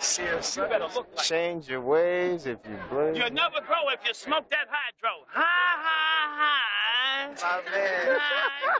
Seriously. you, better look like Change your ways if you blame. You'll never grow if you smoke that hydro. Ha ha ha. My man. Hydro.